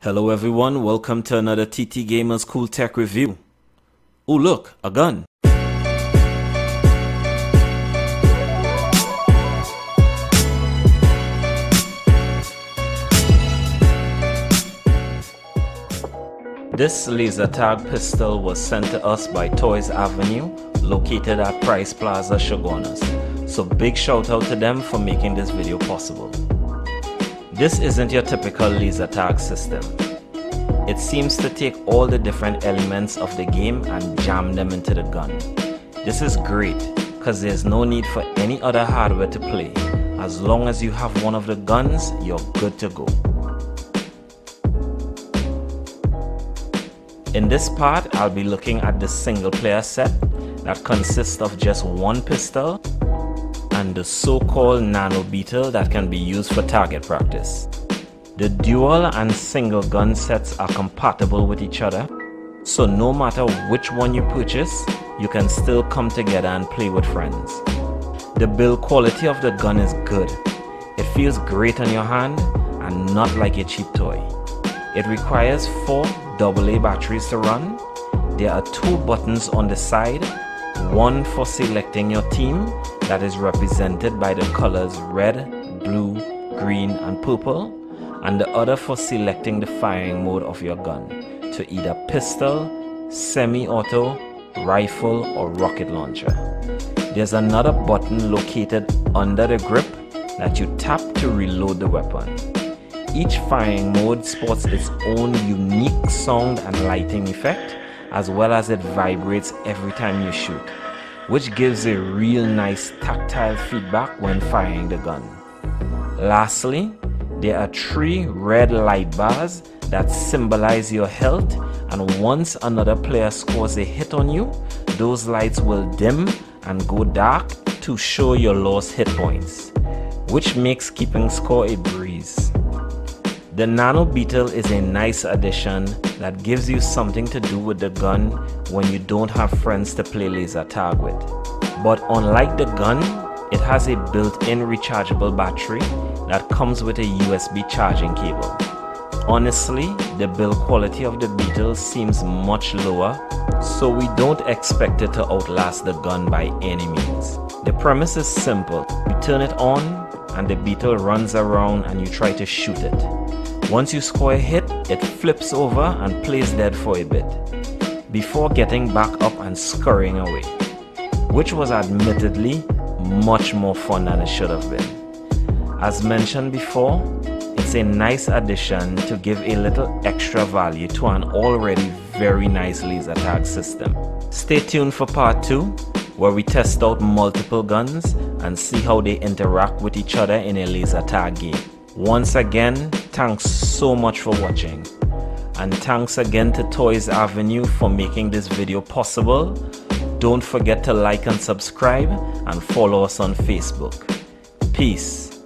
Hello everyone, welcome to another TT Gamers Cool Tech review. Oh look, a gun. This laser tag pistol was sent to us by Toys Avenue, located at Price Plaza, Chaguanas. So big shout out to them for making this video possible. This isn't your typical laser tag system. It seems to take all the different elements of the game and jam them into the gun. This is great because there's no need for any other hardware to play. As long as you have one of the guns, you're good to go. In this part, I'll be looking at the single player set that consists of just one pistol and the so-called nano beetle that can be used for target practice. The dual and single gun sets are compatible with each other, so no matter which one you purchase, you can still come together and play with friends. The build quality of the gun is good. It feels great on your hand and not like a cheap toy. It requires four AA batteries to run. There are two buttons on the side, one for selecting your team that is represented by the colors red, blue, green and purple and the other for selecting the firing mode of your gun to either pistol, semi-auto, rifle or rocket launcher. There's another button located under the grip that you tap to reload the weapon. Each firing mode sports its own unique sound and lighting effect as well as it vibrates every time you shoot which gives a real nice tactile feedback when firing the gun. Lastly, there are three red light bars that symbolize your health and once another player scores a hit on you, those lights will dim and go dark to show your lost hit points, which makes keeping score a breeze. The Nano Beetle is a nice addition that gives you something to do with the gun when you don't have friends to play laser tag with. But unlike the gun, it has a built-in rechargeable battery that comes with a USB charging cable. Honestly, the build quality of the Beetle seems much lower, so we don't expect it to outlast the gun by any means. The premise is simple. You turn it on and the Beetle runs around and you try to shoot it. Once you score a hit, it flips over and plays dead for a bit, before getting back up and scurrying away, which was admittedly much more fun than it should have been. As mentioned before, it's a nice addition to give a little extra value to an already very nice laser tag system. Stay tuned for part 2 where we test out multiple guns and see how they interact with each other in a laser tag game. Once again, thanks so much for watching. And thanks again to Toys Avenue for making this video possible. Don't forget to like and subscribe and follow us on Facebook. Peace.